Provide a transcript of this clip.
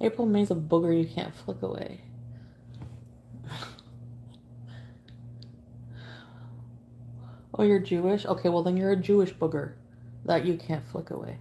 April May's a booger you can't flick away. Oh, you're Jewish? Okay, well then you're a Jewish booger that you can't flick away.